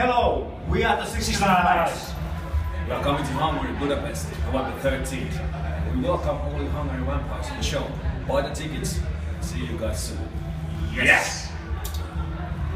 Hello, we are the 69 Eyes. We are coming to Hungary, Budapest, November 13th. We welcome all the Hungarian vampires to the show. Buy the tickets. See you guys soon. Yes!